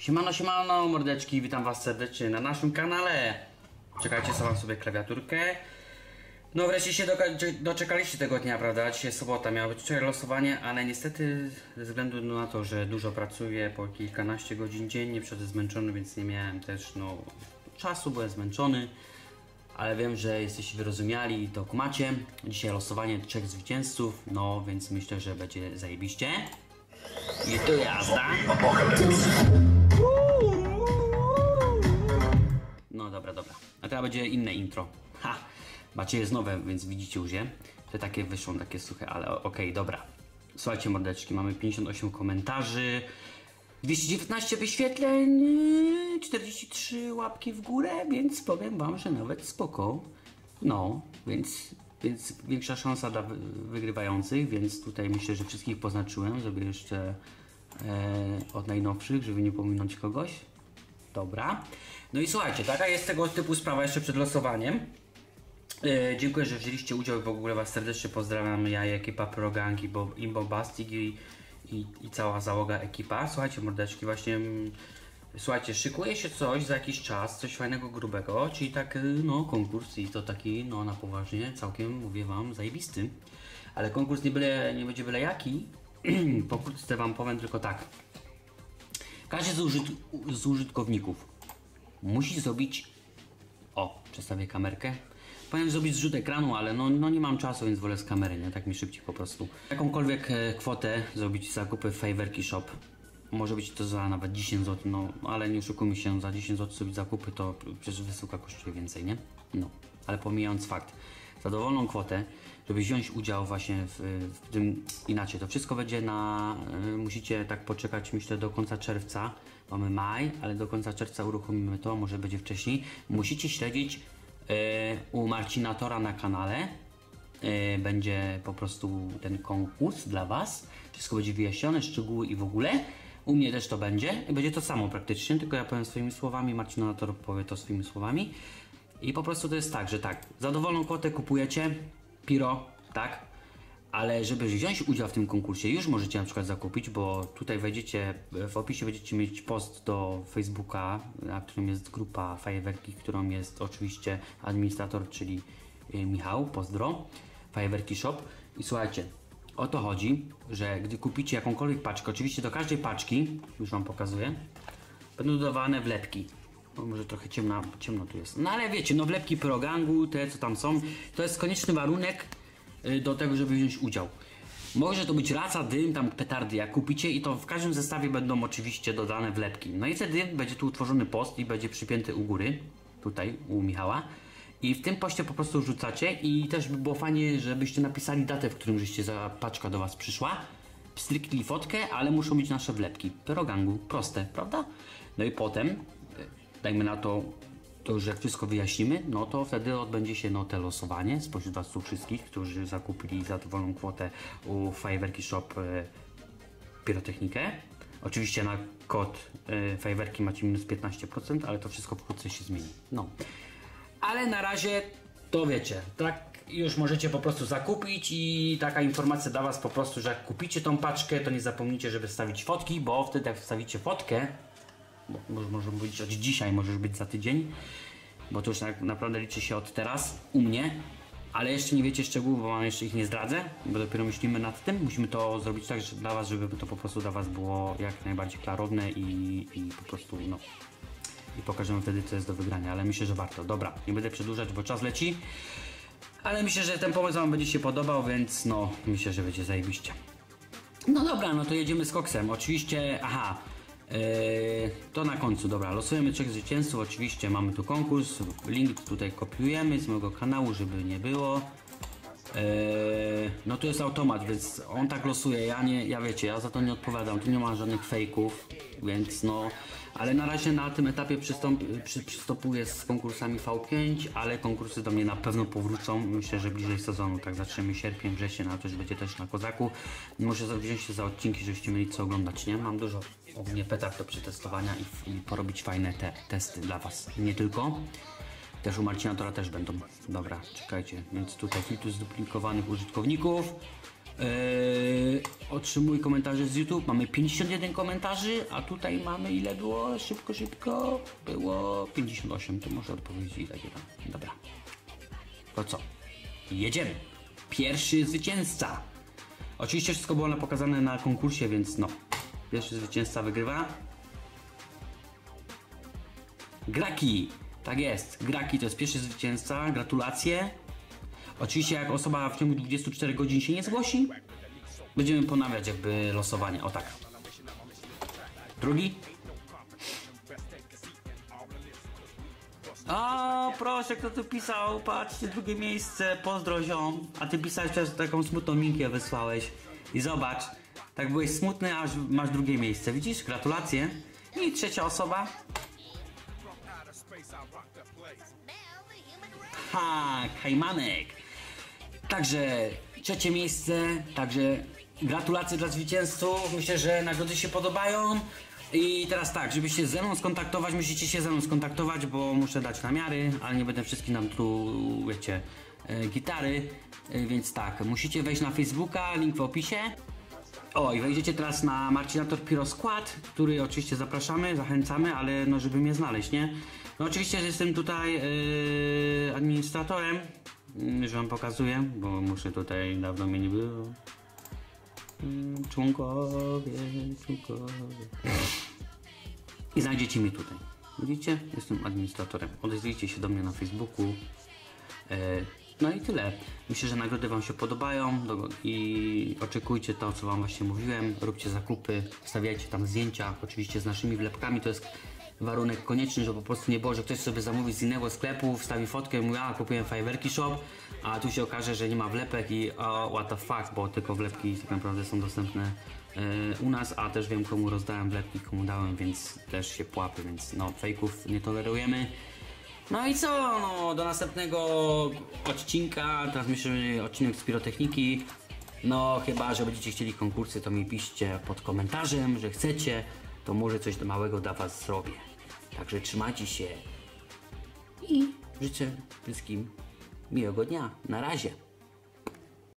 Siemano, siemano, mordeczki, witam was serdecznie na naszym kanale. Czekajcie, sobie sobie klawiaturkę. No wreszcie się doczekaliście tego dnia, prawda? Dzisiaj sobota, miało być wczoraj losowanie, ale niestety ze względu na to, że dużo pracuję po kilkanaście godzin dziennie, przychodzę zmęczony, więc nie miałem też no czasu, byłem zmęczony. Ale wiem, że jesteście wyrozumiali, to kumacie. Dzisiaj losowanie trzech zwycięzców, no więc myślę, że będzie zajebiście. I tu jazda. Dobra, dobra. A teraz będzie inne intro. Ha! Macie jest nowe, więc widzicie już je. Te takie wyszło, takie suche, ale okej, dobra. Słuchajcie mordeczki, mamy 58 komentarzy, 219 wyświetleń, yy, 43 łapki w górę, więc powiem wam, że nawet spoko. No, więc, więc większa szansa dla wy- wygrywających, więc tutaj myślę, że wszystkich poznaczyłem, żeby jeszcze e, od najnowszych, żeby nie pominąć kogoś. Dobra. No i słuchajcie, taka jest tego typu sprawa jeszcze przed losowaniem. E, dziękuję, że wzięliście udział w ogóle Was serdecznie pozdrawiam. Ja i ekipa Progangi, bo Imbo i, i, i cała załoga ekipa. Słuchajcie, mordeczki, właśnie mm, słuchajcie, szykuje się coś za jakiś czas, coś fajnego, grubego, czyli tak, y, no, konkurs i to taki, no, na poważnie, całkiem, mówię Wam, zajebisty. Ale konkurs nie, byle, nie będzie byle jaki. Pokrótce Wam powiem tylko tak. Każdy z, użyt, z użytkowników musi zrobić o, przestawię kamerkę. Powinien zrobić zrzut ekranu, ale no, no nie mam czasu, więc wolę z kamery, nie? Tak mi szybciej po prostu. Jakąkolwiek e, kwotę zrobić zakupy w Faverki Shop. Może być to za nawet 10 zł, no ale nie oszukujmy się, za 10 zł zrobić zakupy to przecież wysyłka kosztuje więcej, nie? No, ale pomijając fakt, za dowolną kwotę, żeby wziąć udział właśnie w, w tym, inaczej, to wszystko będzie na, y, musicie tak poczekać myślę do końca czerwca, mamy maj, ale do końca czerwca uruchomimy to, może będzie wcześniej. Musicie śledzić y, u Marcina Tora na kanale, y, będzie po prostu ten konkurs dla Was, wszystko będzie wyjaśnione, szczegóły i w ogóle. U mnie też to będzie i będzie to samo praktycznie, tylko ja powiem swoimi słowami, Marcin Nator powie to swoimi słowami. I po prostu to jest tak, że tak, za dowolną kwotę kupujecie Piro, tak? Ale żeby wziąć udział w tym konkursie, już możecie na przykład zakupić, bo tutaj wejdziecie, w opisie będziecie mieć post do Facebooka, na którym jest grupa Fajerwerki, którą jest oczywiście administrator, czyli y, Michał, pozdro, Fajerwerki Shop. I słuchajcie, o to chodzi, że gdy kupicie jakąkolwiek paczkę, oczywiście do każdej paczki, już Wam pokazuję, będą dodawane wlepki. Może trochę ciemna, ciemno tu jest. No ale wiecie, no wlepki progangu, te co tam są, to jest konieczny warunek y, do tego, żeby wziąć udział. Może to być raca, dym, tam petardy, jak kupicie i to w każdym zestawie będą oczywiście dodane wlepki. No i wtedy będzie tu utworzony post i będzie przypięty u góry, tutaj u Michała. I w tym poście po prostu rzucacie i też by było fajnie, żebyście napisali datę, w którym żeście za paczka do Was przyszła. Strykli fotkę, ale muszą być nasze wlepki. Perogangu, proste, prawda? No i potem, dajmy na to, to jak wszystko wyjaśnimy, no to wtedy odbędzie się no, te losowanie spośród Was tu wszystkich, którzy zakupili za dowolną kwotę u Fajerwerki Shop e, pirotechnikę. Oczywiście na kod y, Fajerwerki macie minus 15%, ale to wszystko wkrótce się zmieni. No. Ale na razie to wiecie, tak już możecie po prostu zakupić i taka informacja dla Was po prostu, że jak kupicie tą paczkę, to nie zapomnijcie, żeby wstawić fotki, bo wtedy jak wstawicie fotkę, bo może, może być od dzisiaj, może już być za tydzień, bo to już tak naprawdę liczy się od teraz u mnie, ale jeszcze nie wiecie szczegółów, bo mam jeszcze ich nie zdradzę, bo dopiero myślimy nad tym. Musimy to zrobić tak że dla Was, żeby to po prostu dla Was było jak najbardziej klarowne i, i po prostu no i pokażemy wtedy co jest do wygrania, ale myślę, że warto. Dobra, nie będę przedłużać, bo czas leci. Ale myślę, że ten pomysł Wam będzie się podobał, więc no, myślę, że będzie zajebiście. No dobra, no to jedziemy z koksem. Oczywiście, aha, to na końcu, dobra, losujemy trzech zwycięzców, oczywiście mamy tu konkurs, link tutaj kopiujemy z mojego kanału, żeby nie było. Yy, no tu jest automat, więc on tak losuje, ja nie, ja wiecie, ja za to nie odpowiadam, tu nie ma żadnych fejków, więc no, ale na razie na tym etapie przystąp, przy, przystępuję z konkursami V5, ale konkursy do mnie na pewno powrócą, myślę, że bliżej sezonu, tak zaczniemy sierpień, wrzesień, a to już będzie też na Kozaku. Muszę wziąć się za odcinki, żebyście mieli co oglądać, nie? Mam dużo ogólnie petard do przetestowania i, i porobić fajne te testy dla Was, nie tylko. Też u Marcina Tora też będą. Dobra, czekajcie. Więc tutaj filtr zduplikowanych użytkowników. Yy, otrzymuj komentarze z YouTube. Mamy 51 komentarzy, a tutaj mamy ile było? Szybko, szybko. Było 58. To może odpowiedzieć takie tam. Dobra. To co? Jedziemy. Pierwszy zwycięzca. Oczywiście wszystko było pokazane na konkursie, więc no. Pierwszy zwycięzca wygrywa. Graki. Tak jest. Graki to jest pierwszy zwycięzca. Gratulacje. Oczywiście jak osoba w ciągu 24 godzin się nie zgłosi, będziemy ponawiać jakby losowanie. O tak. Drugi. O, proszę, kto tu pisał? Patrzcie, drugie miejsce, pozdro ziom. A ty pisałeś też taką smutną minkę wysłałeś. I zobacz, tak byłeś smutny, aż masz drugie miejsce. Widzisz? Gratulacje. I trzecia osoba. Ha, Kajmanek. Także trzecie miejsce, także gratulacje dla zwycięzców. Myślę, że nagrody się podobają. I teraz tak, żeby się ze mną skontaktować, musicie się ze mną skontaktować, bo muszę dać namiary, ale nie będę wszystkim nam tu, wiecie, e, gitary. E, więc tak, musicie wejść na Facebooka, link w opisie. O, i wejdziecie teraz na Marcinator Piro Skład, który oczywiście zapraszamy, zachęcamy, ale no żeby mnie znaleźć, nie? No oczywiście jestem tutaj yy, administratorem, że wam pokazuję, bo muszę tutaj, dawno mnie nie było. Yy, członkowie, członkowie. I znajdziecie mnie tutaj. Widzicie? Jestem administratorem. Odezwijcie się do mnie na Facebooku. E, No i tyle. Myślę, że nagrody Wam się podobają do- i oczekujcie to, co Wam właśnie mówiłem. Róbcie zakupy, wstawiajcie tam zdjęcia, oczywiście z naszymi wlepkami. To jest warunek konieczny, że po prostu nie było, że ktoś sobie zamówi z innego sklepu, wstawi fotkę mówi, a kupiłem fajerwerki shop, a tu się okaże, że nie ma wlepek i o, what the fuck, bo tylko wlepki tak naprawdę są dostępne e, u nas, a też wiem komu rozdałem wlepki, komu dałem, więc też się płapy, więc no fejków nie tolerujemy. No i co, no do następnego odcinka, teraz myślę, odcinek z pirotechniki. No chyba, że będziecie chcieli konkursy, to mi piszcie pod komentarzem, że chcecie, to może coś małego dla was zrobię. Także trzymajcie się i życzę wszystkim miłego dnia. Na razie.